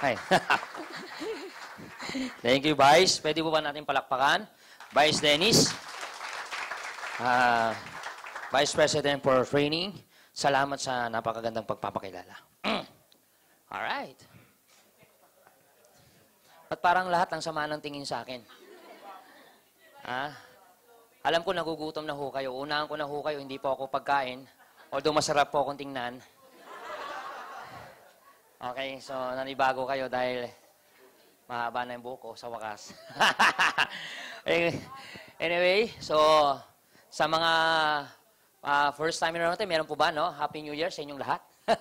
Ay. Thank you, Vice. Pwede po ba natin palakpakan? Vice Dennis. Ah, Vice President for Training. Salamat sa napakagandang pagpapakilala. Alright. At parang lahat ang sama ng tingin sa akin. Ah, alam ko nagugutom na ho kayo. Unahan ko na ho kayo, hindi po ako pagkain. Although masarap po akong tingnan. Okay, so nanibago kayo dahil mahaba na yung buko sa wakas. Anyway, so sa mga ah, first time natin, meron po ba, no? Happy New Year sa inyong lahat.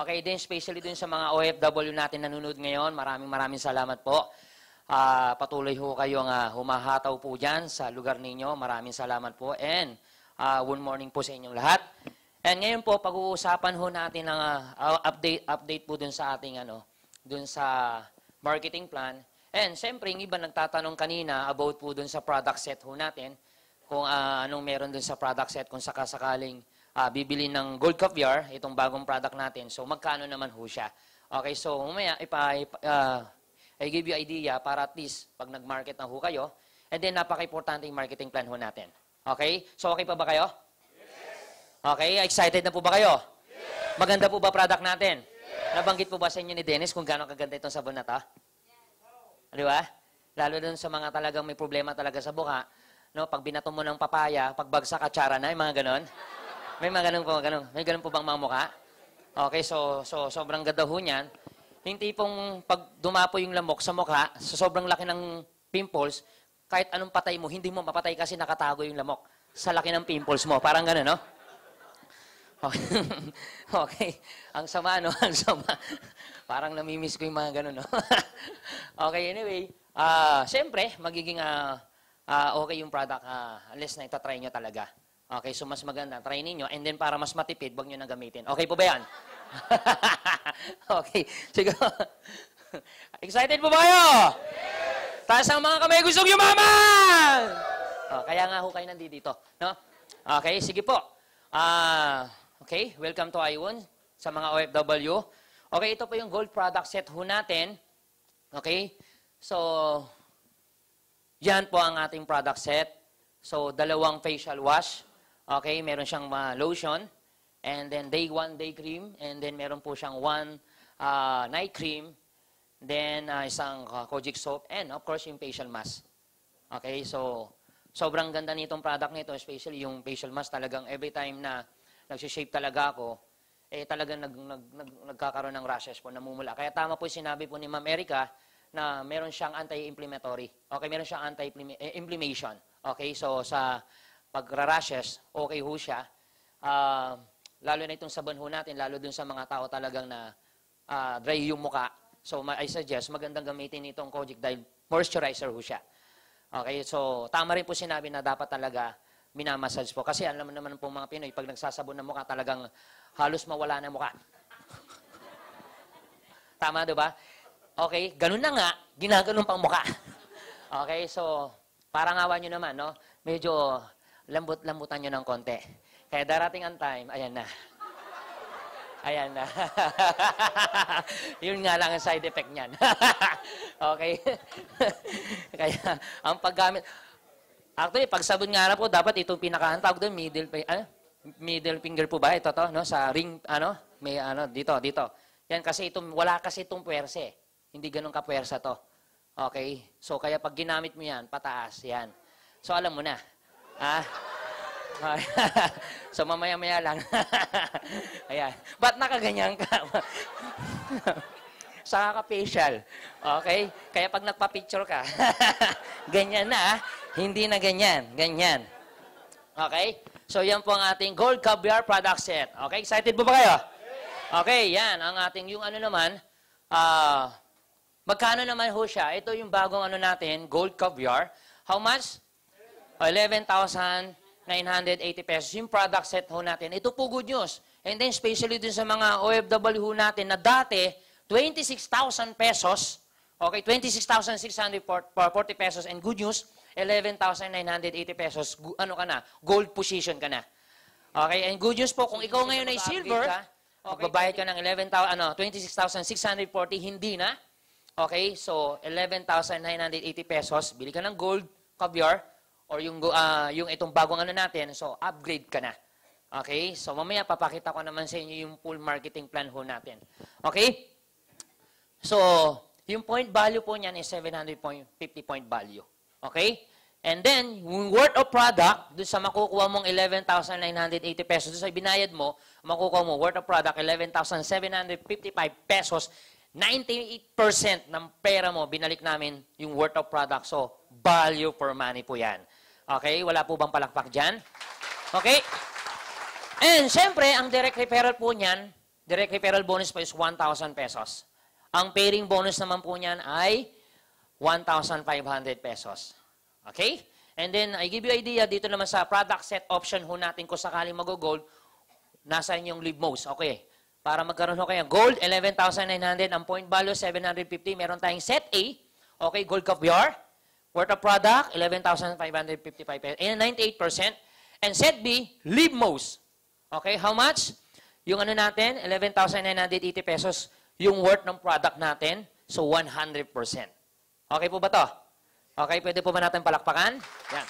okay, din especially dun sa mga OFW natin nanonood ngayon, maraming maraming salamat po. Ah, patuloy ho kayong ah, humahataw po dyan sa lugar ninyo. Maraming salamat po. And ah, good morning po sa inyong lahat. And ngayon po, pag-uusapan ho natin ang ah, update, update po dun sa ating ano, dun sa marketing plan. And siyempre, yung iba nagtatanong kanina about po dun sa product set ho natin, kung ah, anong meron dun sa product set, kung sakasakaling ah, bibili ng Gold Caviar, itong bagong product natin. So, magkano naman ho siya? Okay, so mamaya, ipa, ipa, ah, I give you idea para at least pag nag-market na ho kayo, and then napaka-importante yung marketing plan ho natin. Okay? So, okay pa ba kayo? Okay, excited na po ba kayo? Maganda po ba product natin? Nabanggit po ba sa inyo ni Dennis kung gaano kaganda itong sabon na to? Di ba? Lalo dun sa mga talagang may problema talaga sa buka, no? Pag binato mo ng papaya, pagbagsak atsara na, yung mga ganon. May mga ganon po, ganon. May ganon po bang mga mukha? Okay, so, so sobrang ganda ho niyan. Yung tipong pag dumapo yung lamok sa mukha, sa sobrang laki ng pimples, kahit anong patay mo, hindi mo mapatay kasi nakatago yung lamok sa laki ng pimples mo. Parang gano'n, no? Okay. okay. Ang sama, no? Ang sama. Parang namimiss ko yung mga ganun, no? okay, anyway. ah Siyempre, magiging ah, ah, okay yung product ah, unless na itatry nyo talaga. Okay, so mas maganda, try ninyo. And then para mas matipid, wag nyo na gamitin. Okay po ba yan? okay. Siguro. Excited po ba kayo? Taas ang mga kamay, gustong yumaman! Oh, kaya nga ho kayo nandito. No? Okay, sige po. Ah, okay, welcome to Iwon sa mga OFW. Okay, ito po yung gold product set ho natin. Okay? So, yan po ang ating product set. So, dalawang facial wash. Okay, meron siyang uh, lotion. And then day one, day cream. And then meron po siyang one uh, night cream. Then uh, isang uh, kojic soap. And of course, yung facial mask. Okay, so sobrang ganda nitong product nito, especially yung facial mask talagang every time na nagsishave talaga ako, eh talagang nag, nag, nag, nagkakaroon ng rashes po, namumula. Kaya tama po sinabi po ni Ma'am Erica na meron siyang anti-inflammatory. Okay, meron siyang anti-inflammation. Okay, so sa pagra-rashes, okay ho siya. Uh, lalo na itong sabon ho natin, lalo dun sa mga tao talagang na uh, dry yung muka. So I suggest magandang gamitin itong Kojic dahil moisturizer ho siya. Okay, so tama rin po sinabi na dapat talaga minamassage po. Kasi alam naman po mga Pinoy, pag nagsasabon ng mukha, talagang halos mawala na mukha. Tama, di ba? Okay, ganun na nga, ginaganon pang mukha. okay, so parang awa nyo naman, no? Medyo lambot-lambutan nyo ng konti. Kaya darating ang time, ayan na. Ayan na. Yun nga lang ang side effect niyan. okay? Kaya, ang paggamit, actually, pag sabon nga na po, dapat itong pinakahan, tawag doon, middle, ano? middle finger po ba? Ito to, no? Sa ring, ano? May ano, dito, dito. Yan kasi itong, wala kasi itong puwerse. Hindi ganun kapwersa to. Okay? So, kaya pag ginamit mo yan, pataas, yan. So, alam mo na. Ah? so, mamaya-maya lang. Ayan. Ba't nakaganyan ka? Saka ka facial. Okay? Kaya pag nagpa-picture ka, ganyan na, ah. hindi na ganyan. Ganyan. Okay? So, yan po ang ating Gold Caviar product set. Okay? Excited po ba kayo? Okay, yan. Ang ating, yung ano naman, ah, uh, magkano naman ho siya? Ito yung bagong ano natin, Gold Caviar. How much? 11,000 980 pesos. Yung product set ho natin. Ito po good news. And then, especially dun sa mga OFW ho natin na dati, 26,000 pesos, okay, 26,640 pesos, and good news, 11,980 pesos, ano ka na, gold position ka na. Okay, and good news po, kung ikaw ngayon ay silver, ka, Magbabayad ka ng 11,000, ano, 26,640, hindi na. Okay, so 11,980 pesos, bili ka ng gold, caviar, or yung, ah, yung itong bagong ano natin, so upgrade ka na. Okay, so mamaya papakita ko naman sa inyo yung full marketing plan ho natin. Okay? So, yung point value po niyan is 750 point value. Okay? And then, yung worth of product, dun sa makukuha mong 11,980 pesos, dun sa binayad mo, makukuha mo worth of product, 11,755 pesos, 98% ng pera mo, binalik namin yung worth of product. So, value for money po yan. Okay? Wala po bang palakpak dyan? Okay? And, syempre, ang direct referral po niyan, direct referral bonus po is 1,000 pesos. Ang pairing bonus naman po niyan ay 1,500 pesos. Okay? And then, I give you idea dito naman sa product set option ho natin kung sakaling mag-gold, nasa inyong most. Okay. Para magkaroon ho kayo. Gold, 11,900. Ang point value, 750. Meron tayong set A. Okay, gold caviar. Worth of product, 11,555 pesos. And 98%. And set B, most. Okay, how much? Yung ano natin, 11,980 pesos. Yung worth ng product natin, so 100%. Okay po ba to? Okay, pwede po ba natin palakpakan? Yan.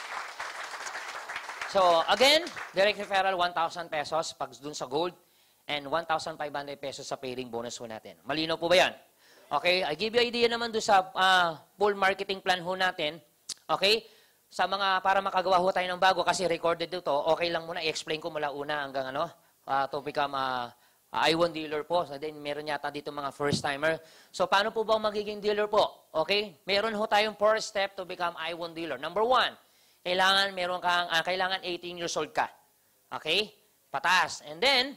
So, again, direct referral, 1,000 pesos pag dun sa gold and 1,500 pesos sa pairing bonus ho natin. Malinaw po ba yan? Okay, I give you idea naman doon sa ah, full marketing plan ho natin. Okay? Sa mga, para makagawa ho tayo ng bago, kasi recorded dito, okay lang muna, i-explain ko mula una hanggang ano, ah, to become a I1 dealer po. So, then, meron yata dito mga first-timer. So, paano po ba magiging dealer po? Okay? Meron ho tayong four step to become I1 dealer. Number one, kailangan meron kang, ah, kailangan 18 years old ka. Okay? Patas. And then,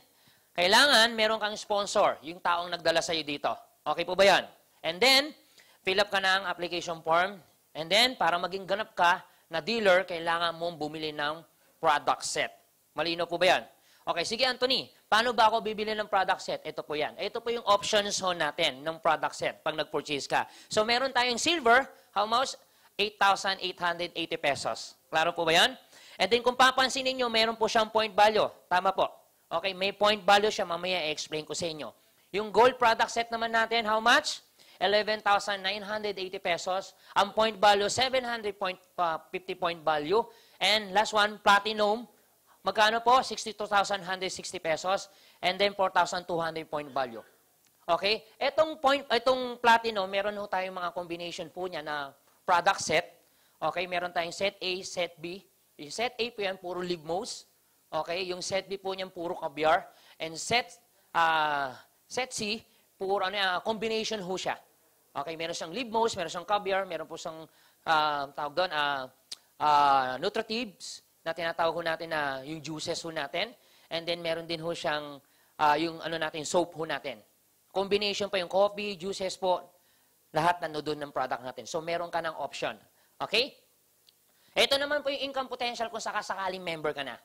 kailangan meron kang sponsor, yung taong nagdala sa'yo dito. Okay po ba yan? And then, fill up ka ng application form. And then, para maging ganap ka na dealer, kailangan mong bumili ng product set. Malino po ba yan? Okay, sige Anthony, paano ba ako bibili ng product set? Ito po yan. Ito po yung options ho natin ng product set pag nag-purchase ka. So, meron tayong silver, how much? 8,880 pesos. Klaro po ba yan? And then, kung papansin ninyo, meron po siyang point value. Tama po. Okay, may point value siya. Mamaya i-explain ko sa inyo. Yung gold product set naman natin, how much? 11,980 pesos. Ang point value, 750 point value. And last one, platinum. Magkano po? 62,160 pesos. And then 4,200 point value. Okay? Etong point, itong platinum, meron ho tayong mga combination po niya na product set. Okay? Meron tayong set A, set B. Yung set A po yan, puro libmos. Okay? Yung set B po niyan, puro caviar. And set, ah, set C, puro ano, yan, combination ho siya. Okay? Meron siyang libmos, meron siyang caviar, meron po siyang, ah, tawag doon, ah, ah, nutritives, na tinatawag ho natin na yung juices ho natin. And then meron din ho siyang ah, yung ano natin, soap ho natin. Combination pa yung coffee, juices po, lahat na doon ng product natin. So meron ka ng option. Okay? Ito naman po yung income potential kung sakasakaling member ka na.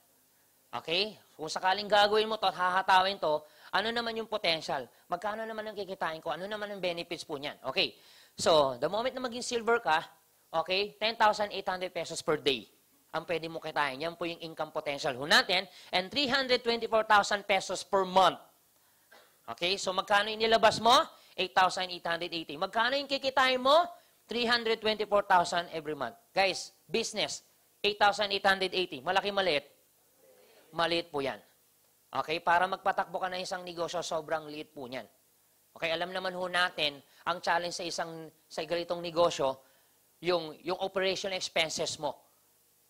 Okay? Kung sakaling gagawin mo to at hahatawin to, ano naman yung potential? Magkano naman ang kikitain ko? Ano naman ang benefits po niyan? Okay. So, the moment na maging silver ka, okay, 10,800 pesos per day ang pwede mo kitain. Yan po yung income potential ho natin. And 324,000 pesos per month. Okay, so magkano yung nilabas mo? 8,880. Magkano yung kikitain mo? 324,000 every month. Guys, business, 8,880. Malaki maliit? Maliit po yan. Okay, para magpatakbo ka na isang negosyo, sobrang liit po niyan. Okay, alam naman ho natin, ang challenge sa isang sa ganitong negosyo, yung, yung operation expenses mo.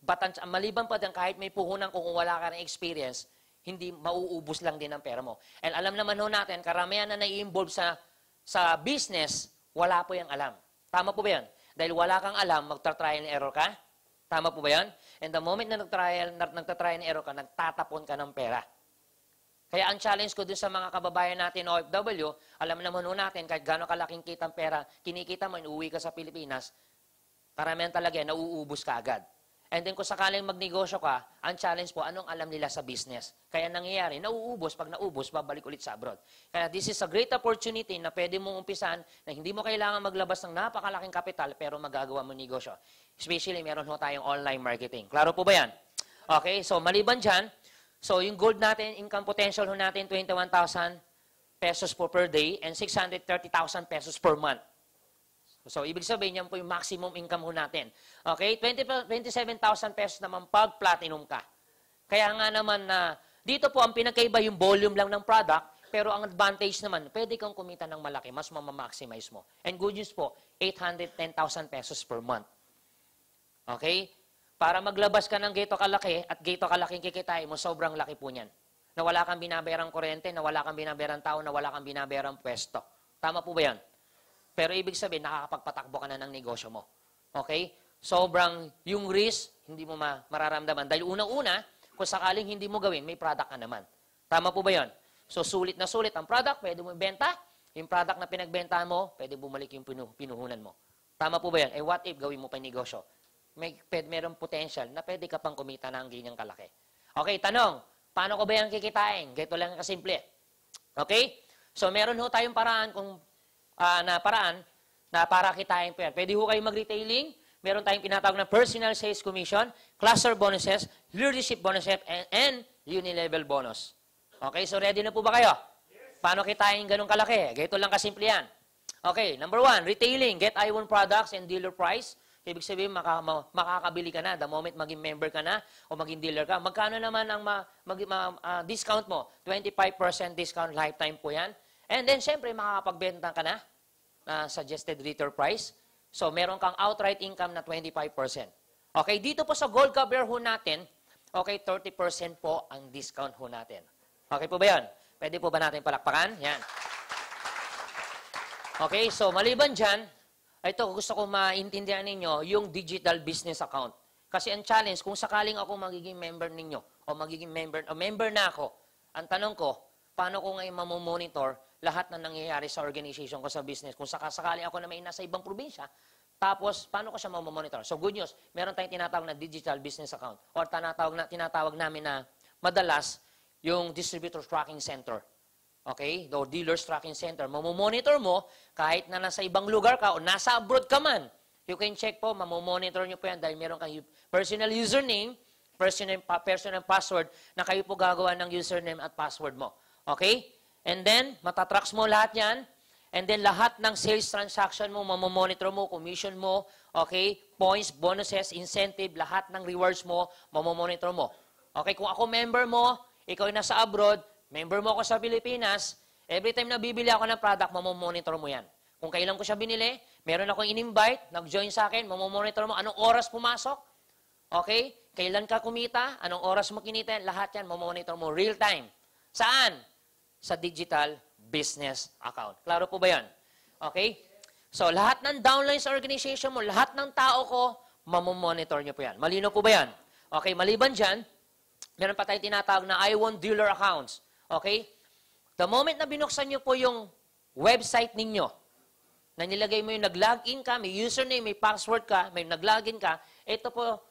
Ang maliban pa din, kahit may puhunan kung wala ka ng experience, hindi mauubos lang din ang pera mo. And alam naman ho natin, karamihan na nai-involve sa, sa business, wala po yung alam. Tama po ba yan? Dahil wala kang alam, magta-trial and error ka. Tama po ba yan? And the moment na nag-trial, na, nagta-trial and error ka, nagtatapon ka ng pera. Kaya ang challenge ko dun sa mga kababayan natin OFW, alam naman ho natin, kahit gano'ng kalaking kitang pera, kinikita mo, inuwi ka sa Pilipinas, karamihan talaga nauubos ka agad. And then kung sakaling magnegosyo ka, ang challenge po, anong alam nila sa business? Kaya nangyayari, nauubos, pag naubos, babalik ulit sa abroad. Kaya this is a great opportunity na pwede mong umpisan na hindi mo kailangan maglabas ng napakalaking kapital pero magagawa mo negosyo. Especially, meron ho tayong online marketing. Klaro po ba yan? Okay, so maliban dyan, so yung gold natin, income potential ho natin, 21,000. pesos po per day and 630,000 pesos per month. So, ibig sabihin, yan po yung maximum income ho natin. Okay? 20, 27,000 pesos naman pag platinum ka. Kaya nga naman na, dito po ang pinagkaiba yung volume lang ng product, pero ang advantage naman, pwede kang kumita ng malaki, mas mamamaximize mo. And good news po, 810,000 pesos per month. Okay? Para maglabas ka ng gato kalaki at gato kalaking kikitain mo, sobrang laki po niyan. Na wala kang binabayarang kuryente, na wala kang binabayarang tao, na wala kang binabayarang pwesto. Tama po ba yan? Pero ibig sabihin, nakakapagpatakbo ka na ng negosyo mo. Okay? Sobrang yung risk, hindi mo ma mararamdaman. Dahil unang-una, kung sakaling hindi mo gawin, may product ka naman. Tama po ba yan? So, sulit na sulit ang product, pwede mo ibenta. Yung product na pinagbentahan mo, pwede bumalik yung pinu pinuhunan mo. Tama po ba yan? Eh, what if gawin mo pa yung negosyo? May, pwede, merong potential na pwede ka pang kumita ng ganyang kalaki. Okay, tanong, paano ko ba yan kikitain? Ganito lang kasimple. Okay? So, meron ho tayong paraan kung ah, na paraan na para kitain po yan. Pwede ho kayo mag-retailing. Meron tayong tinatawag na personal sales commission, cluster bonuses, leadership bonuses, and, and unilevel bonus. Okay, so ready na po ba kayo? Paano kitain ganun kalaki? Ganito lang kasimple yan. Okay, number one, retailing. Get I1 products and dealer price. Ibig sabihin, maka, ma- makakabili ka na the moment maging member ka na o maging dealer ka. Magkano naman ang ma, mag, ma- ah, discount mo? 25% discount lifetime po yan. And then, syempre, makakapagbenta ka na na suggested retail price. So, meron kang outright income na 25%. Okay, dito po sa gold cover ho natin, okay, 30% po ang discount ho natin. Okay po ba yan? Pwede po ba natin palakpakan? Yan. Okay, so maliban dyan, ito gusto ko maintindihan ninyo yung digital business account. Kasi ang challenge, kung sakaling ako magiging member ninyo o magiging member, o member na ako, ang tanong ko, paano ko ngayon mamomonitor lahat na nangyayari sa organization ko sa business? Kung sakasakali ako na may nasa ibang probinsya, tapos paano ko siya mamomonitor? So good news, meron tayong tinatawag na digital business account or tinatawag, na, tinatawag namin na madalas yung distributor tracking center. Okay? O dealer's tracking center. Mamomonitor mo kahit na nasa ibang lugar ka o nasa abroad ka man. You can check po, mamomonitor nyo po yan dahil meron kang personal username, personal, personal password na kayo po gagawa ng username at password mo. Okay? And then, matatracks mo lahat yan. And then, lahat ng sales transaction mo, mamomonitor mo, commission mo, okay? Points, bonuses, incentive, lahat ng rewards mo, mamomonitor mo. Okay, kung ako member mo, ikaw ay nasa abroad, member mo ako sa Pilipinas, every time na bibili ako ng product, mamomonitor mo yan. Kung kailan ko siya binili, meron akong in-invite, nag-join sa akin, mamomonitor mo, anong oras pumasok, okay? Kailan ka kumita, anong oras mo kinita, lahat yan, mamomonitor mo, real time. Saan? Sa digital business account. Klaro po ba yan? Okay? So, lahat ng downline sa organization mo, lahat ng tao ko, mamomonitor nyo po yan. Malino po ba yan? Okay, maliban dyan, meron pa tayong tinatawag na I want dealer accounts. Okay? The moment na binuksan nyo po yung website ninyo, na nilagay mo yung nag-login ka, may username, may password ka, may nag-login ka, ito po,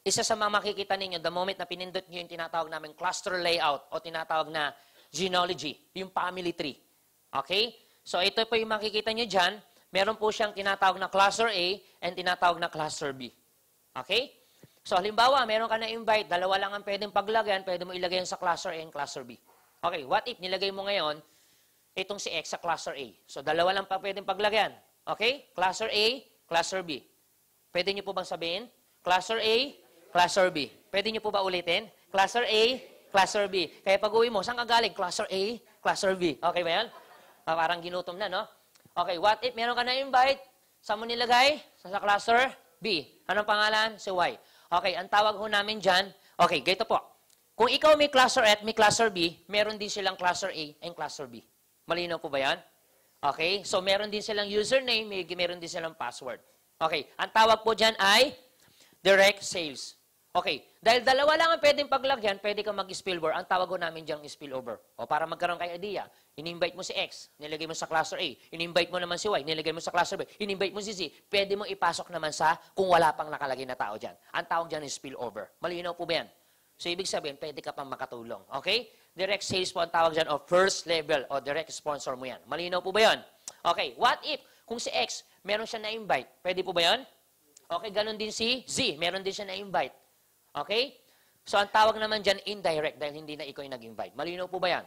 isa sa mga makikita ninyo, the moment na pinindot nyo yung tinatawag namin cluster layout o tinatawag na genealogy, yung family tree. Okay? So ito po yung makikita nyo dyan. Meron po siyang tinatawag na cluster A and tinatawag na cluster B. Okay? So halimbawa, meron ka na invite, dalawa lang ang pwedeng paglagyan, pwede mo ilagay sa cluster A and cluster B. Okay, what if nilagay mo ngayon itong si X sa cluster A? So dalawa lang pa pwedeng paglagyan. Okay? Cluster A, cluster B. Pwede niyo po bang sabihin? Cluster A, cluster B. Pwede niyo po ba ulitin? Cluster A, cluster B. Kaya pag uwi mo, saan ka galing? Cluster A, cluster B. Okay ba yan? Ah, parang ginutom na, no? Okay, what if meron ka na invite? Saan mo nilagay? Sa, sa cluster B. Anong pangalan? Si Y. Okay, ang tawag ho namin dyan, okay, ganito po. Kung ikaw may cluster A at may cluster B, meron din silang cluster A and cluster B. Malinaw po ba yan? Okay, so meron din silang username, meron din silang password. Okay, ang tawag po dyan ay direct sales. Okay, dahil dalawa lang ang pwedeng paglagyan, pwede ka mag-spillover. Ang tawag namin dyan spillover. O para magkaroon kayo idea, in-invite mo si X, nilagay mo sa cluster A. In-invite mo naman si Y, nilagay mo sa cluster B. In-invite mo si Z, pwede mo ipasok naman sa kung wala pang nakalagay na tao dyan. Ang tawag dyan is spillover. Malinaw po ba yan? So, ibig sabihin, pwede ka pang makatulong. Okay? Direct sales po ang tawag dyan o first level o direct sponsor mo yan. Malinaw po ba yan? Okay, what if, kung si X, meron siya na-invite, pwede po ba yan? Okay, ganun din si Z, meron din siya na-invite. Okay? So, ang tawag naman dyan, indirect, dahil hindi na ikaw yung nag-invite. Malinaw po ba yan?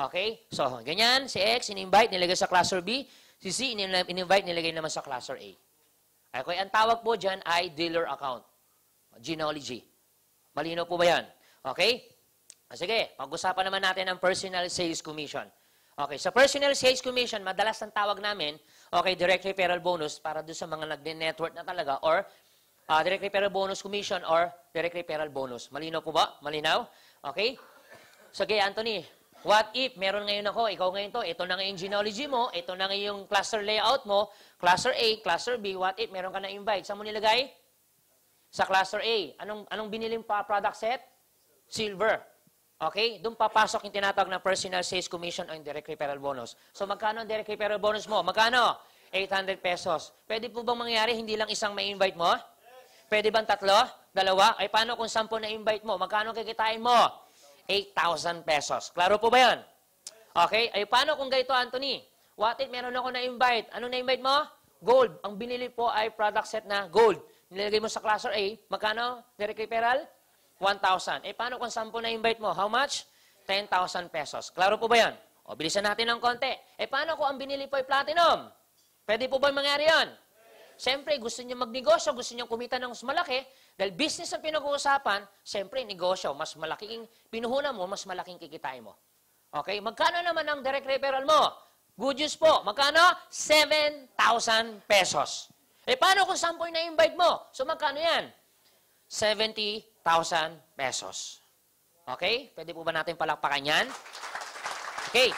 Okay? So, ganyan, si X, in-invite, nilagay sa cluster B. Si C, in- in-invite, nilagay naman sa cluster A. Okay, ang tawag po dyan ay dealer account. Genealogy. Malino po ba yan? Okay? Ah, Sige, pag-usapan naman natin ang personal sales commission. Okay, sa personal sales commission, madalas ang tawag namin, okay, direct referral bonus para doon sa mga nag-network na talaga or ah, direct referral bonus commission or direct referral bonus. Malinaw po ba? Malinaw? Okay? Sige, Anthony, what if meron ngayon ako, ikaw ngayon to, ito na ngayon genealogy mo, ito na ngayon yung cluster layout mo, cluster A, cluster B, what if meron ka na invite? Saan mo nilagay? Sa cluster A. Anong, anong biniling pa product set? Silver. Okay? Doon papasok yung tinatawag na personal sales commission o yung direct referral bonus. So magkano ang direct referral bonus mo? Magkano? 800 pesos. Pwede po bang mangyari hindi lang isang may invite mo? Pwede bang tatlo? Dalawa? Ay paano kung sampu na invite mo? Magkano kikitain mo? 8,000 pesos. Klaro po ba yan? Okay? Ay paano kung ganito, Anthony? What if meron ako na-invite? Ano na-invite mo? Gold. Ang binili po ay product set na gold. Nilagay mo sa cluster A, magkano? Direct referral? 1,000. Eh, paano kung 10 na-invite mo? How much? 10,000 pesos. Klaro po ba yan? O, bilisan natin ng konti. Eh, paano kung ang binili po ay platinum? Pwede po ba mangyari yan? Siyempre, gusto niyo magnegosyo, gusto niyo kumita ng mas malaki, dahil business ang pinag-uusapan, siyempre, negosyo, mas malaking pinuhunan mo, mas malaking kikitain mo. Okay? Magkano naman ang direct referral mo? Good news po. Magkano? 7,000 pesos. Eh, paano kung 10 na-invite mo? So, magkano yan? 70,000 pesos. Okay? Pwede po ba natin palakpakan yan? Okay.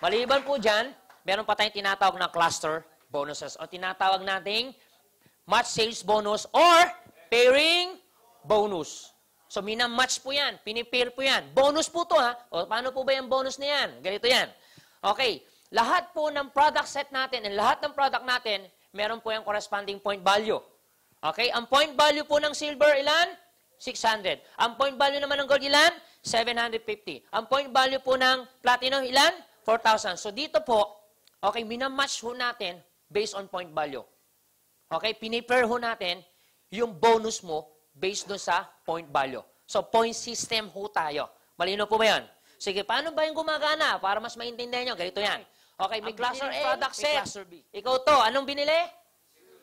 Maliban po dyan, meron pa tayong tinatawag na cluster bonuses o tinatawag nating match sales bonus or pairing bonus. So, minamatch po yan. Pinipair po yan. Bonus po to ha. O, paano po ba yung bonus na yan? Ganito yan. Okay. Lahat po ng product set natin and lahat ng product natin, meron po yung corresponding point value. Okay? Ang point value po ng silver, ilan? 600. Ang point value naman ng gold, ilan? 750. Ang point value po ng platinum, ilan? 4,000. So dito po, okay, minamatch ho natin based on point value. Okay? Pinipair ho natin yung bonus mo based doon sa point value. So point system ho tayo. Malino po ba yan? Sige, paano ba yung gumagana? Para mas maintindihan nyo, ganito yan. Okay, may Ang cluster A, product may set. cluster B. Ikaw to, anong binili?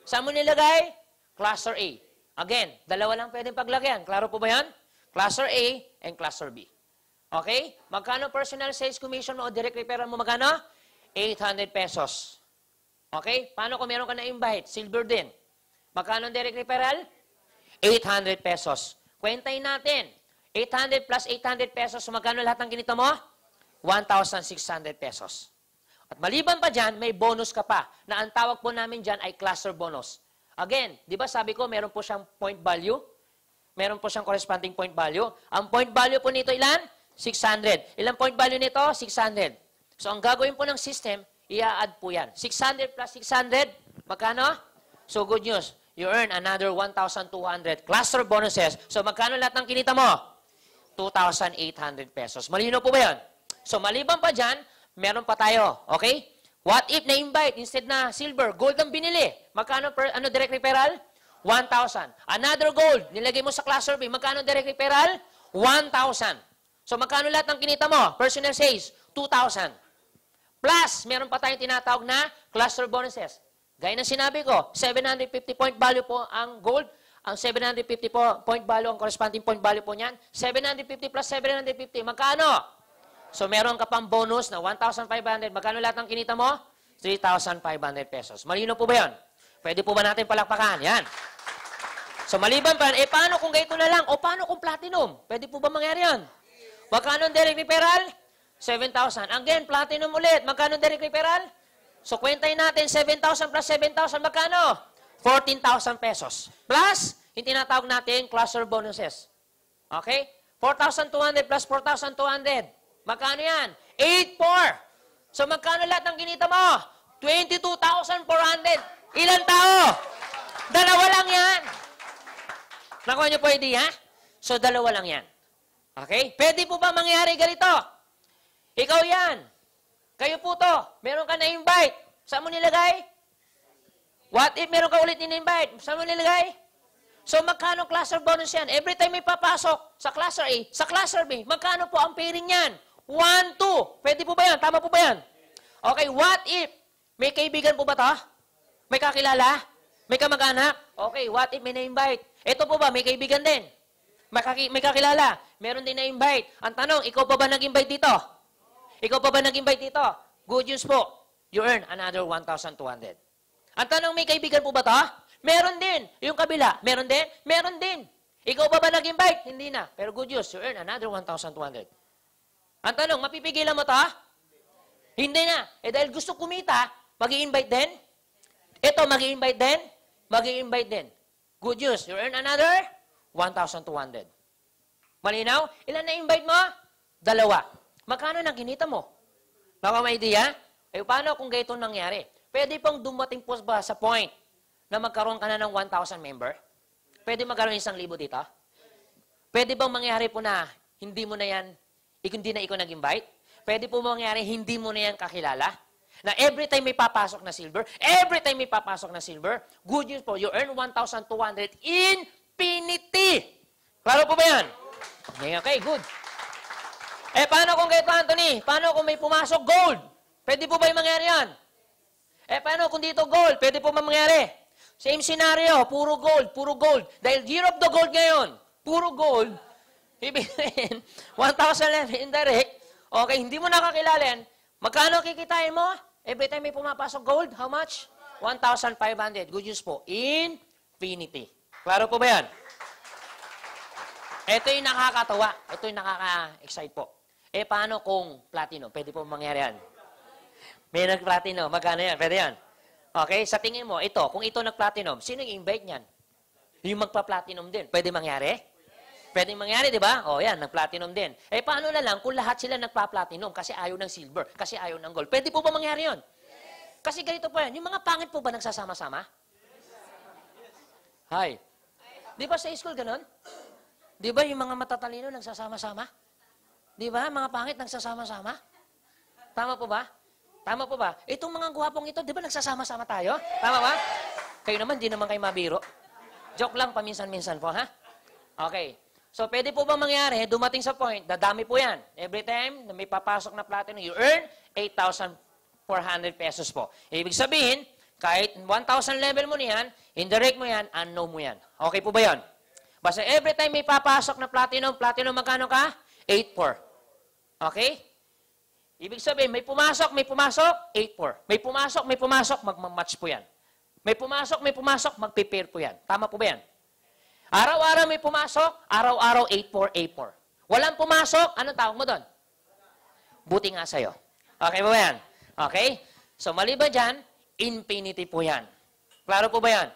Saan mo nilagay? Cluster A. Again, dalawa lang pwedeng paglagyan. Klaro po ba yan? Cluster A and Cluster B. Okay? Magkano personal sales commission mo o direct referral mo magkano? 800 pesos. Okay? Paano kung meron ka na invite? Silver din. Magkano direct referral? 800 pesos. Kwentayin natin. 800 plus 800 pesos. So magkano lahat ng kinita mo? 1,600 pesos. At maliban pa dyan, may bonus ka pa, na ang tawag po namin dyan ay cluster bonus. Again, di ba sabi ko, meron po siyang point value? Meron po siyang corresponding point value. Ang point value po nito ilan? 600. Ilang point value nito? 600. So, ang gagawin po ng system, i-add po yan. 600 plus 600, magkano? So, good news. You earn another 1,200 cluster bonuses. So, magkano lahat ng kinita mo? 2,800 pesos. Malino po ba yan? So, maliban pa dyan, meron pa tayo. Okay? What if na-invite instead na silver, gold ang binili? Magkano per, ano direct referral? 1,000. Another gold, nilagay mo sa cluster B, magkano direct referral? 1,000. So, magkano lahat ng kinita mo? Personal sales, 2,000. Plus, meron pa tayong tinatawag na cluster bonuses. Gaya ng sinabi ko, 750 point value po ang gold. Ang 750 po, point value, ang corresponding point value po niyan. 750 plus 750, magkano? So, meron ka pang bonus na 1,500. Magkano lahat ng kinita mo? 3,500 pesos. Malino po ba yan? Pwede po ba natin palakpakan? Yan. So, maliban pa, eh, paano kung ganito na lang? O paano kung platinum? Pwede po ba mangyari yan? Magkano ang direct referral? 7,000. Again, platinum ulit. Magkano direct referral? So, kwentayin natin, 7,000 plus 7,000, magkano? 14,000 pesos. Plus, yung tinatawag natin, cluster bonuses. Okay? 4,200 plus 4,200. Magkano yan? 8,400. So, magkano lahat ng kinita mo? 22,400. Ilan tao? Dalawa lang yan. Nakuha niyo po idea? So, dalawa lang yan. Okay? Pwede po ba mangyari ganito? Ikaw yan. Kayo po to. Meron ka na-invite. Saan mo nilagay? What if meron ka ulit in-invite? Saan mo nilagay? So, magkano cluster bonus yan? Every time may papasok sa cluster A, sa cluster B, magkano po ang pairing yan? 1, 2. Pwede po ba yan? Tama po ba yan? Okay, what if? May kaibigan po ba to? May kakilala? May kamag-anak? Okay, what if may na-invite? Ito po ba, may kaibigan din? May, kaki- may kakilala? Meron din na-invite. Ang tanong, ikaw pa ba nag-invite dito? Ikaw pa ba nag-invite dito? Good news po. You earn another 1,200. Ang tanong, may kaibigan po ba to? Meron din. Yung kabila, meron din? Meron din. Ikaw pa ba nag-invite? Hindi na. Pero good news, you earn another 1,200. Ang tanong, mapipigilan mo to? Hindi na. Eh dahil gusto kumita, mag invite din? Ito, mag invite din? mag invite din. Good news, you earn another 1,200. Malinaw? Ilan na invite mo? Dalawa. Magkano na kinita mo? Baka may idea? Eh, paano kung ganito nangyari? Pwede pong dumating po ba sa point na magkaroon ka na ng 1,000 member? Pwede magkaroon isang libo dito? Pwede bang mangyari po na hindi mo na yan, hindi na ikaw nag-invite? Pwede po mangyari hindi mo na yan kakilala? Na every time may papasok na silver, every time may papasok na silver, good news po, you earn 1,200 infinity. Klaro po ba yan? Okay, good. Eh, paano kung kay Anthony? Paano kung may pumasok gold? Pwede po ba yung mangyari yan? Eh, paano kung dito gold? Pwede po ba mangyari? Same scenario, puro gold, puro gold. Dahil year of the gold ngayon, puro gold, ibig sabihin, 1,000 indirect, okay, hindi mo nakakilala yan, magkano kikitain mo? Every time may pumapasok gold, how much? 1,500. Good news po. Infinity. Klaro po ba yan? Ito yung nakakatawa. Ito yung nakaka-excite po. Eh, paano kung platinum? Pwede po mangyari yan. May nag-platinum. Magkano yan? Pwede yan. Okay? Sa tingin mo, ito, kung ito nag-platinum, sino yung invite niyan? Yung magpa-platinum din. Pwede mangyari? Pwede mangyari, di ba? O, yan, nag-platinum din. Eh, paano na lang kung lahat sila nagpa-platinum kasi ayaw ng silver, kasi ayaw ng gold? Pwede po ba mangyari yon? Kasi ganito po yan. Yung mga pangit po ba nagsasama-sama? Hi. Di ba sa school ganun? Di ba yung mga matatalino nagsasama-sama? Di ba? Mga pangit nagsasama-sama? Tama po ba? Tama po ba? Itong mga gwapong ito, di ba nagsasama-sama tayo? Tama ba? Kayo naman, di naman kayo mabiro. Joke lang, paminsan-minsan po, ha? Okay. So, pwede po ba mangyari, dumating sa point, dadami po yan. Every time na may papasok na platinum, you earn 8,400 pesos po. Ibig sabihin, kahit 1,000 level mo niyan, indirect mo yan, unknown mo yan. Okay po ba yan? Basta every time may papasok na platinum, platinum magkano ka? 8,400. Okay? Ibig sabihin, may pumasok, may pumasok, 8-4. May pumasok, may pumasok, magmamatch po yan. May pumasok, may pumasok, magpipair po yan. Tama po ba yan? Araw-araw may pumasok, araw-araw 8-4, 8-4. Walang pumasok, anong tawag mo doon? Buti nga sa'yo. Okay po ba yan? Okay? So, maliban dyan, infinity po yan. Klaro po ba yan?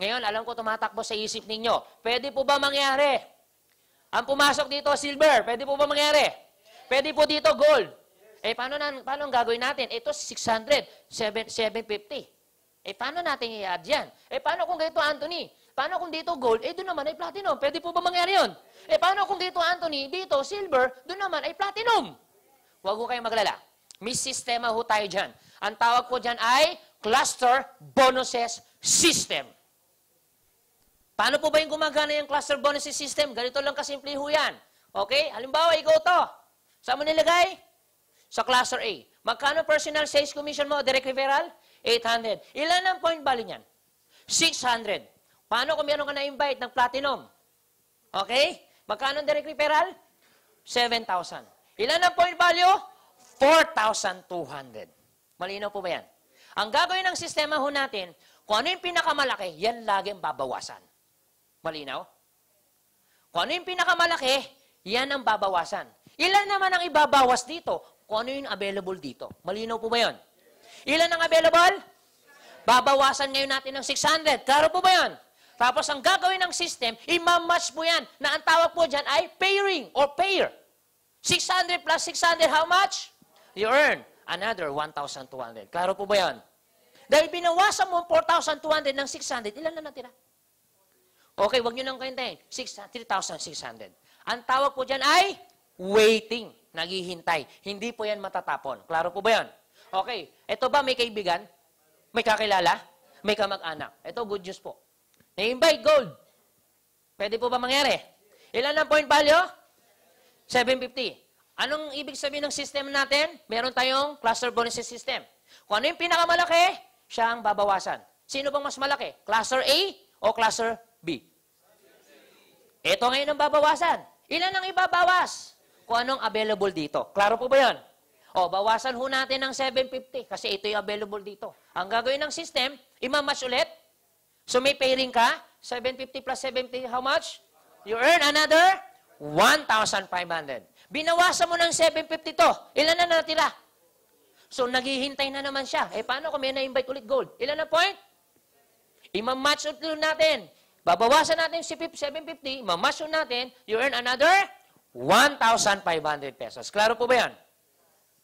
Ngayon, alam ko tumatakbo sa isip ninyo. Pwede po ba mangyari? Ang pumasok dito, silver. Pwede po ba mangyari? Pwede po dito, gold. Eh, paano, na, paano ang gagawin natin? Ito, 600, 7, 750. Eh, paano natin i-add yan? Eh, paano kung ganito, Anthony? Paano kung dito gold? Eh, doon naman ay platinum. Pwede po ba mangyari yun? Eh, paano kung dito, Anthony, dito silver, doon naman ay platinum? Huwag ko kayong maglala. May sistema ho tayo dyan. Ang tawag po dyan ay cluster bonuses system. Paano po ba yung gumagana yung cluster bonuses system? Ganito lang kasimple ho yan. Okay? Halimbawa, ikaw to. Saan mo nilagay? Sa cluster A. Magkano personal sales commission mo, direct referral? 800. Ilan ang point value niyan? 600. Paano kung meron ka na-invite ng platinum? Okay? Magkano ang direct referral? 7,000. Ilan ang point value? 4,200. Malinaw po ba yan? Ang gagawin ng sistema ho natin, kung ano yung pinakamalaki, yan lagi ang babawasan. Malinaw? Kung ano yung pinakamalaki, yan ang babawasan. Ilan naman ang ibabawas dito? Kung ano yung available dito. Malinaw po ba yan? Ilan ang available? Babawasan ngayon natin ng 600. Klaro po ba yan? Tapos ang gagawin ng system, imamatch po yan na ang tawag po dyan ay pairing or pair. 600 plus 600, how much? You earn another 1,200. Klaro po ba yan? Dahil binawasan mo 4,200 ng 600, ilan na natira? Okay, wag nyo nang kaintayin. 3,600. Ang tawag po dyan ay waiting. Naghihintay. Hindi po yan matatapon. Klaro po ba yan? Okay. Ito ba may kaibigan? May kakilala? May kamag-anak? Ito, good news po. Na-invite gold. Pwede po ba mangyari? Ilan ang point value? 750. Anong ibig sabihin ng system natin? Meron tayong cluster bonuses system. Kung ano yung pinakamalaki, siya ang babawasan. Sino bang mas malaki? Cluster A o cluster B? Ito ngayon ang babawasan. Ilan ang ibabawas? Kung anong available dito. Klaro po ba yan? O, bawasan ho natin ng 750 kasi ito yung available dito. Ang gagawin ng system, imamatch ulit. So may pairing ka, 750 plus 750, how much? You earn another 1,500. Binawasan mo ng 750 to. Ilan na natira? So naghihintay na naman siya. Eh paano kung may na-invite ulit gold? Ilan na point? Imamatch ulit natin. Babawasan natin si 750, imamatch ulit natin, you earn another 1,500 pesos. Klaro po ba yan?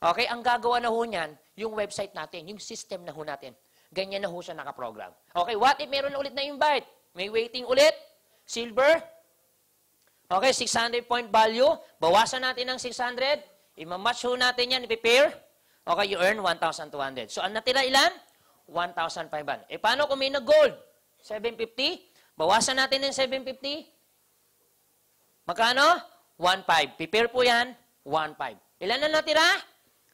Okay, ang gagawa na ho niyan, yung website natin, yung system na ho natin. Ganyan na ho siya nakaprogram. Okay, what if meron ulit na invite? May waiting ulit? Silver? Okay, 600 point value. Bawasan natin ng 600. Imamatch ho natin yan, i-pair. Okay, you earn 1,200. So, ang natira ilan? 1,500. Eh, paano kung may nag-gold? 750? Bawasan natin ng 750. Magkano? 1,500. Prepare po yan, 1,500. Ilan na natira?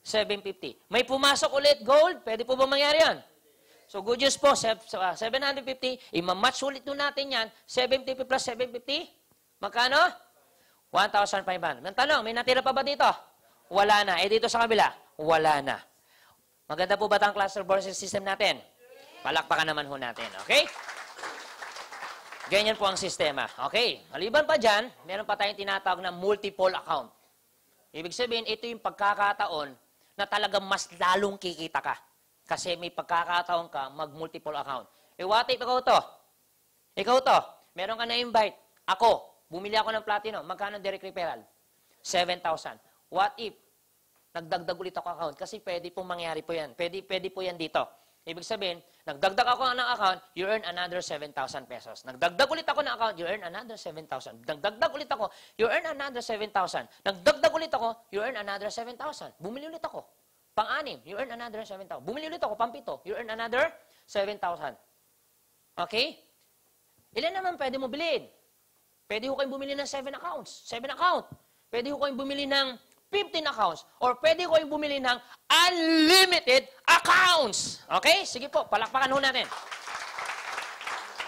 750. May pumasok ulit gold? Pwede po ba mangyari yan? So, good news po, sev- so, ah, 750. Imamatch ulit po natin yan. 750 plus 750. Magkano? 1,500. Ang tanong, may natira pa ba dito? Wala na. Eh, dito sa kabila? Wala na. Maganda po ba ang cluster bonuses system natin? Palakpakan naman ho natin. Okay? Ganyan po ang sistema. Okay. Maliban pa dyan, meron pa tayong tinatawag na multiple account. Ibig sabihin, ito yung pagkakataon na talagang mas lalong kikita ka. Kasi may pagkakataon ka mag-multiple account. Eh, what if ikaw to? Ikaw to. Meron ka na-invite. Ako, bumili ako ng platinum. Magkano direct referral? 7,000. What if nagdagdag ulit ako account? Kasi pwede pong mangyari po yan. Pwede, pwede po yan dito. Ibig sabihin, nagdagdag ako ng account, you earn another 7,000 pesos. Nagdagdag ulit ako ng account, you earn another 7,000. Nagdagdag ulit ako, you earn another 7,000. Nagdagdag ulit ako, you earn another 7,000. Bumili ulit ako. Pang-anim, you earn another 7,000. Bumili ulit ako, pang-pito, you earn another 7,000. Okay? Ilan naman pwede mo bilhin? Pwede ko kayong bumili ng 7 accounts. 7 account. Pwede ko kayong bumili ng 15 accounts. Or pwede ko kayong bumili ng unlimited accounts. Okay? Sige po, palakpakan ho natin.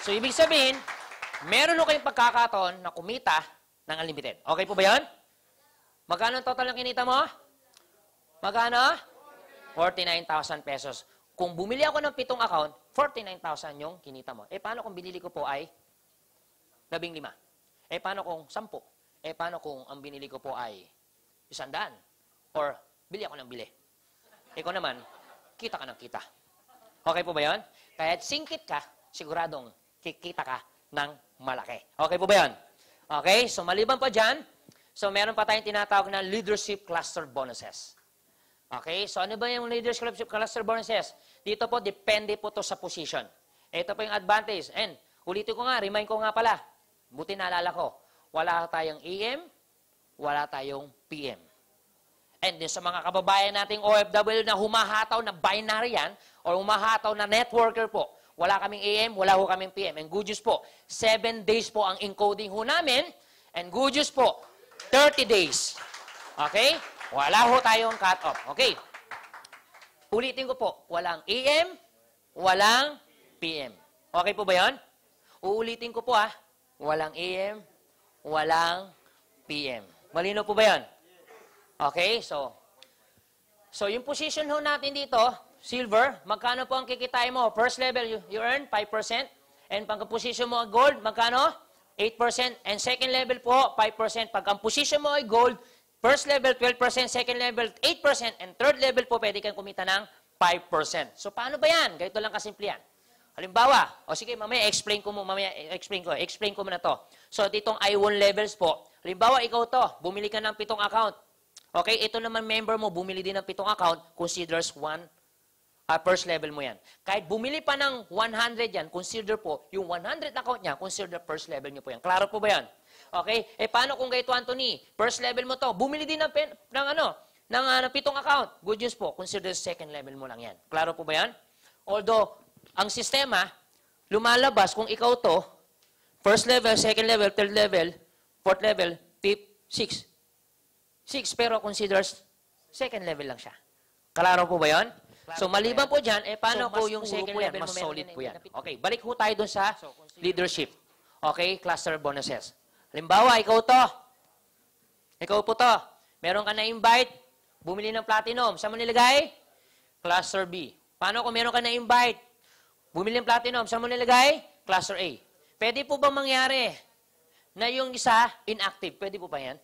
So, ibig sabihin, meron ho kayong pagkakataon na kumita ng unlimited. Okay po ba yan? Magkano total ng kinita mo? Magkano? 49,000 pesos. Kung bumili ako ng pitong account, 49,000 yung kinita mo. Eh, paano kung binili ko po ay 15? Eh, paano kung 10? Eh, paano kung ang binili ko po ay isandaan? Or, bili ako ng bili. Ikaw naman, kita ka ng kita. Okay po ba yan? Kahit singkit ka, siguradong kikita ka ng malaki. Okay po ba yan? Okay, so maliban pa dyan, so meron pa tayong tinatawag na leadership cluster bonuses. Okay, so ano ba yung leadership cluster bonuses? Dito po, depende po to sa position. Ito po yung advantage. And, ulitin ko nga, remind ko nga pala, buti naalala ko, wala tayong AM, wala tayong PM. And din sa mga kababayan nating OFW na humahataw na binary yan, or humahataw na networker po, wala kaming AM, wala ho kaming PM. And good news po, 7 days po ang encoding ho namin, and good news po, 30 days. Okay? Wala ho tayong cut-off. Okay? Ulitin ko po, walang AM, walang PM. Okay po ba yan? Uulitin ko po ah, walang AM, walang PM. Malino po ba yan? Okay, so, so yung position ho natin dito, silver, magkano po ang kikitain mo? First level, you, earn 5%. And pag ang position mo ay gold, magkano? 8%. And second level po, 5%. Pag ang position mo ay gold, first level 12%, second level 8%, and third level po pwede kang kumita ng 5%. So paano ba yan? Ganito lang kasimple yan. Halimbawa, o sige, mamaya explain ko mo, mamaya explain ko, explain ko muna to. So ditong I1 levels po, halimbawa ikaw to, bumili ka ng pitong account. Okay, ito naman member mo, bumili din ng pitong account, considers one uh, first level mo yan. Kahit bumili pa ng 100 yan, consider po, yung 100 account niya, consider first level niyo po yan. Klaro po ba yan? Okay? Eh, paano kung kay Anthony, first level mo to, bumili din ng, pen, ng ano, ng, uh, ng pitong account. Good news po, consider second level mo lang yan. Klaro po ba yan? Although, ang sistema, lumalabas kung ikaw to, first level, second level, third level, fourth level, fifth, sixth. 6 pero considers second level lang siya. Klaro po ba yun? So, maliban po dyan, eh, paano So, po yung second level mas solid po na yan. ipinapit? Okay, balik po tayo dun sa leadership. Okay, cluster bonuses. Halimbawa, ikaw to. Ikaw po to. Meron ka na-invite, bumili ng platinum. Saan mo nilagay? Cluster B. Paano kung meron ka na-invite, bumili ng platinum, saan mo nilagay? Cluster A. Pwede po ba mangyari na yung isa inactive? Pwede po ba yan?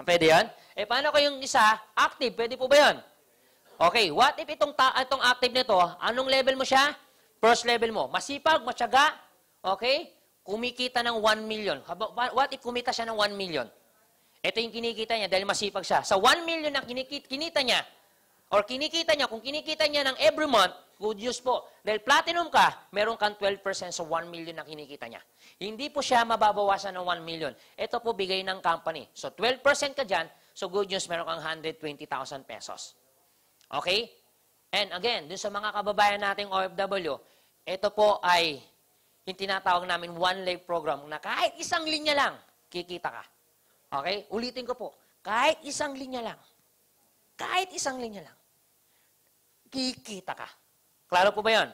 Ah, Pwede yan? Eh, paano kung yung isa active? Pwede po ba yan? Okay, what if itong, itong active nito, anong level mo siya? First level mo. Masipag, matyaga, okay? Kumikita ng 1 million. What if kumita siya ng 1 million? Ito yung kinikita niya dahil masipag siya. Sa 1 million na kinikita, kinita niya, or kinikita niya, kung kinikita niya ng every month, good news po. Dahil platinum ka, meron kang 12% sa 1 million na kinikita niya. Hindi po siya mababawasan ng 1 million. Ito po bigay ng company. So 12% ka dyan, so good news, meron kang 120,000 pesos. Okay? And again, dun sa mga kababayan nating OFW, ito po ay yung tinatawag namin one life program na kahit isang linya lang, kikita ka. Okay? Ulitin ko po. Kahit isang linya lang. Kahit isang linya lang. Kikita ka. Klaro po ba yan?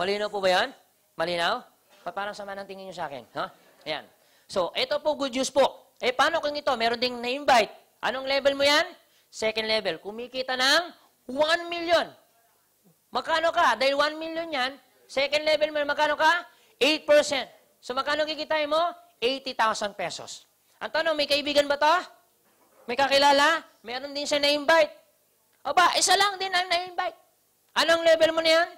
Malinaw po ba yan? Malinaw? Pa- Parang sama ng tingin nyo sa akin. Ha? Ayan. So, ito po good news po. Eh, paano kung ito? Meron ding na-invite. Anong level mo yan? Second level. Kumikita ng 1 million. Magkano ka? Dahil 1 million yan, second level mo, magkano ka? 8%. So, magkano kikitain mo? 80,000 pesos. Ang tanong, may kaibigan ba to? May kakilala? Meron din siya na-invite. Aba, isa lang din ang na-invite. Anong level mo na yan?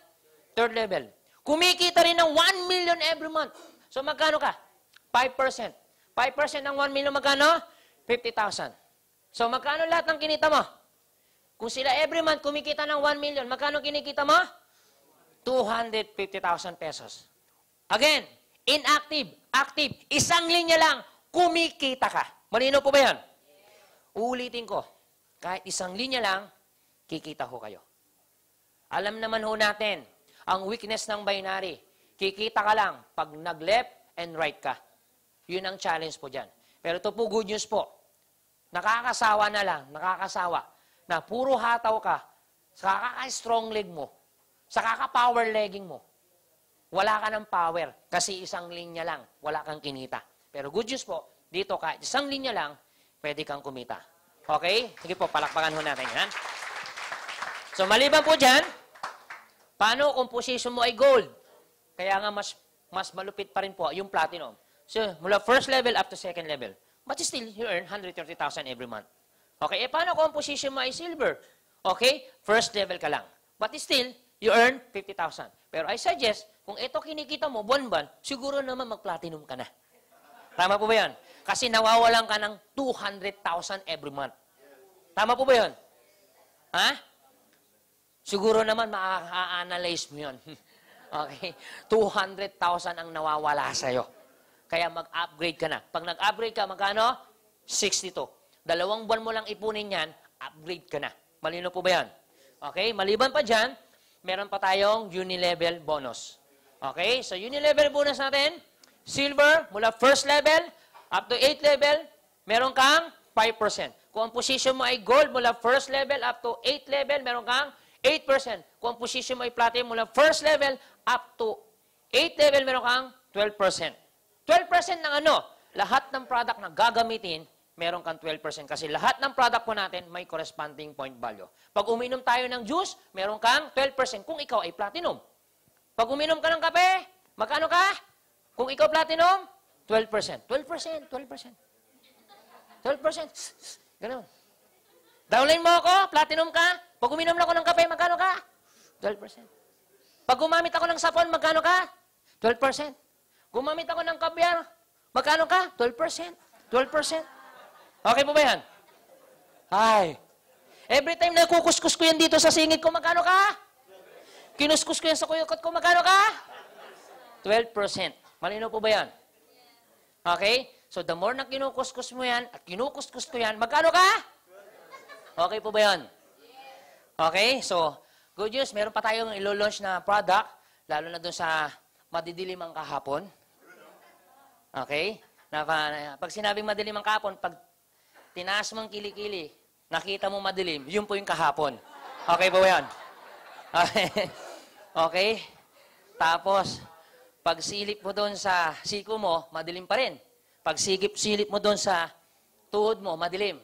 Third level. Kumikita rin ng 1 million every month. So, magkano ka? 5%. 5% ng 1 million, magkano? 50,000. So, magkano lahat ng kinita mo? Kung sila every month kumikita ng 1 million, magkano kinikita mo? 250,000 pesos. Again, inactive, active, isang linya lang, kumikita ka. Malino po ba yan? Uulitin ko, kahit isang linya lang, kikita ho kayo. Alam naman ho natin, ang weakness ng binary, kikita ka lang pag nag-left and right ka. Yun ang challenge po dyan. Pero ito po good news po. Nakakasawa na lang, nakakasawa, na puro hataw ka sa kaka-strong leg mo, sa kaka-power legging mo. Wala ka ng power kasi isang linya lang, wala kang kinita. Pero good news po, dito kahit isang linya lang, pwede kang kumita. Okay? Sige po, palakpakan ho natin yan. So maliban po dyan, paano kung position mo ay gold? Kaya nga mas mas malupit pa rin po yung platinum. So, mula first level up to second level. But still, you earn 130,000 every month. Okay, eh paano kung position mo ay silver? Okay, first level ka lang. But still, you earn 50,000. Pero I suggest, kung ito kinikita mo buwan-buwan, siguro naman mag-platinum ka na. Tama po ba yan? Kasi nawawalan ka ng 200,000 every month. Tama po ba yun? Ha? Siguro naman ma-analyze mo yun. okay? 200,000 ang nawawala sa'yo. Kaya mag-upgrade ka na. Pag nag-upgrade ka, magkano? 62. Dalawang buwan mo lang ipunin yan, upgrade ka na. Malino po ba yan? Okay? Maliban pa dyan, meron pa tayong uni-level bonus. Okay? So, uni-level bonus natin, silver, mula first level, up to 8 level, meron kang 5%. Kung ang position mo ay gold, mula first level up to 8 level, meron kang 8%. Kung ang position mo platinum, mula first level up to 8 level, meron kang 12%. 12% ng ano? Lahat ng product na gagamitin, meron kang 12% kasi lahat ng product po natin may corresponding point value. Pag uminom tayo ng juice, meron kang 12% kung ikaw ay platinum. Pag uminom ka ng kape, magkano ka? Kung ikaw platinum, 12%. 12%, 12%. 12%. Ganun. Downline mo ako, platinum ka. Pag uminom ako ng kape, magkano ka? 12%. Pag gumamit ako ng sapon, magkano ka? 12%. Gumamit ako ng kabyar, magkano ka? 12%. 12%. Okay po ba yan? Ay. Every time na kukuskus ko yan dito sa singit ko, magkano ka? Kinuskus ko yan sa kuyukot ko, magkano ka? 12%. Malino po ba yan? Okay? So the more na kinukuskus mo yan, at kinukuskus ko yan, magkano ka? Okay po ba yan? Okay? So, good news, meron pa tayong ilo-launch na product, lalo na doon sa madidilim ang kahapon. Okay? Pag sinabing madilim ang kahapon, pag tinaas mong kilikili, nakita mo madilim, yun po yung kahapon. Okay po ba yan? Okay. okay? Tapos, pag silip mo doon sa siko mo, madilim pa rin. Pag sigip, silip mo doon sa tuhod mo, madilim.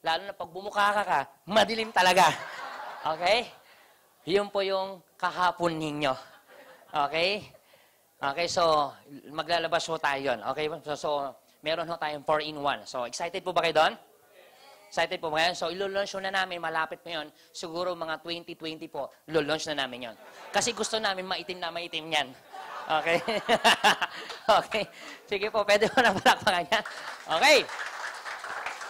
Lalo na pag bumuka ka ka, madilim talaga. Okay? Yun po yung kahapon ninyo. Okay? Okay, so maglalabas ho tayo yun. Okay? So, so meron ho tayong 4-in-1. So, excited po ba kayo doon? Excited po ba kayo? So, ilo-launch na namin, malapit mo yun. Siguro mga 2020 po, ilo-launch na namin yon. Kasi gusto namin maitim na maitim yan. Okay? okay. Sige po, pwede mo na palakpakan yan. Okay.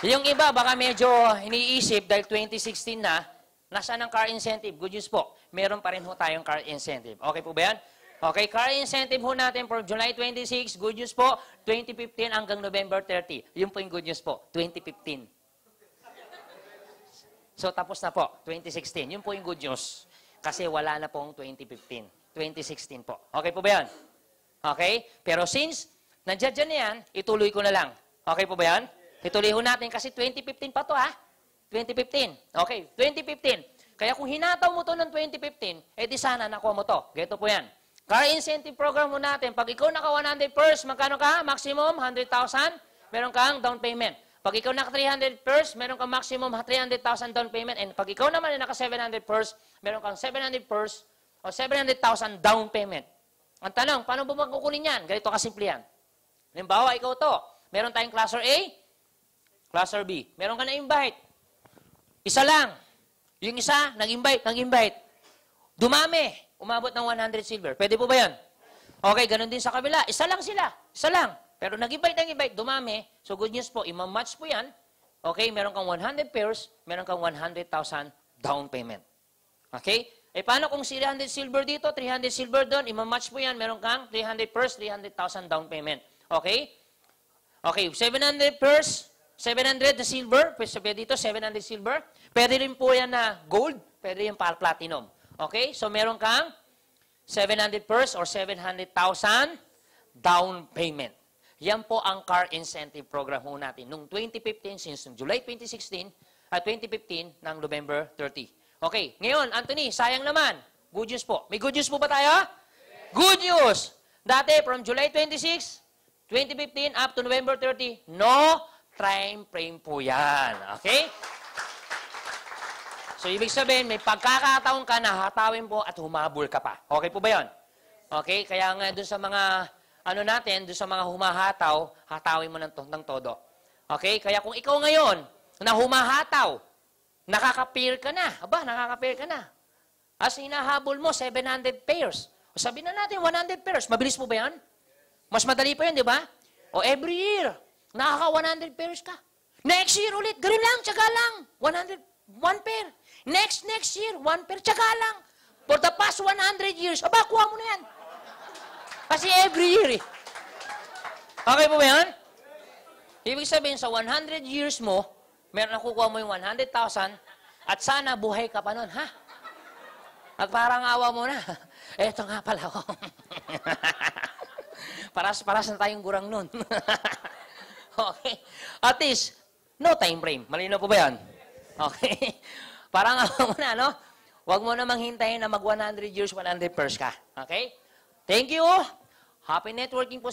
Yung iba, baka medyo iniisip dahil 2016 na, nasaan ang car incentive? Good news po. Meron pa rin ho tayong car incentive. Okay po ba yan? Okay, car incentive ho natin for July 26. Good news po, 2015 hanggang November 30. Yun po yung good news po, 2015. So, tapos na po, 2016. Yun po yung good news. Kasi wala na pong 2015. 2016 po. Okay po ba yan? Okay? Pero since, nandiyan dyan na yan, ituloy ko na lang. Okay po ba yan? Ituloy ho natin kasi 2015 pa to ha. 2015. Okay, 2015. Kaya kung hinataw mo to ng 2015, eh di sana nakuha mo to. Geto po yan. Car incentive program mo natin, pag ikaw naka 100 first, magkano ka? Maximum 100,000. Meron kang down payment. Pag ikaw naka 300 first, meron kang maximum 300,000 down payment. And pag ikaw naman ay naka 700 first, meron kang 700 first o 700,000 down payment. Ang tanong, paano ba magkukunin yan? Ganito kasimple yan. Halimbawa, ikaw to. Meron tayong cluster A, cluster B. Meron ka na-invite. Isa lang. Yung isa, nag-invite, nag-invite. Dumami. Umabot ng 100 silver. Pwede po ba yan? Okay, ganun din sa kabila. Isa lang sila. Isa lang. Pero nag-invite, nag-invite, dumami. So good news po, imamatch po yan. Okay, meron kang 100 pairs, meron kang 100,000 down payment. Okay? Eh, paano kung 300 silver dito, 300 silver doon, imamatch po yan, meron kang 300 pairs, 300,000 down payment. Okay? Okay, 700 pairs, 700 na silver, pwede dito, 700 silver. Pwede rin po yan na gold, pwede yung platinum. Okay? So, meron kang 700 pairs or 700,000 down payment. Yan po ang car incentive program ho natin. Noong 2015, since July 2016, at 2015 ng November 30. Okay, ngayon, Anthony, sayang naman. Good news po. May good news po ba tayo? Good news! Dati, from July 26, 2015 up to November 30, no time frame po yan. Okay? So, ibig sabihin, may pagkakataon ka na hatawin po at humabol ka pa. Okay po ba yan? Okay? Kaya nga dun sa mga, ano natin, dun sa mga humahataw, hatawin mo ng, ng todo. Okay? Kaya kung ikaw ngayon, na humahataw, nakaka-pair ka na. Aba, nakaka-pair ka na. As hinahabol mo, 700 pairs. O sabi na natin, 100 pairs. Mabilis mo ba yan? Mas madali pa yun, di ba? O every year, nakaka-100 pairs ka. Next year ulit, ganun lang, tsaga lang. 100, one pair. Next, next year, one pair, tsaga lang. For the past 100 years, aba, kuha mo na yan. Kasi every year eh. Okay po ba yan? Ibig sabihin, sa 100 years mo, meron nakukuha mo yung 100,000 at sana buhay ka pa nun, ha? Nagparang awa mo na. Eto nga pala ako. paras, paras na tayong gurang nun. okay. At least, no time frame. Malino po ba yan? Okay. Parang mo na, no? Huwag mo namang hintayin na mag 100 years, 100 pairs ka. Okay? Thank you. Happy networking po.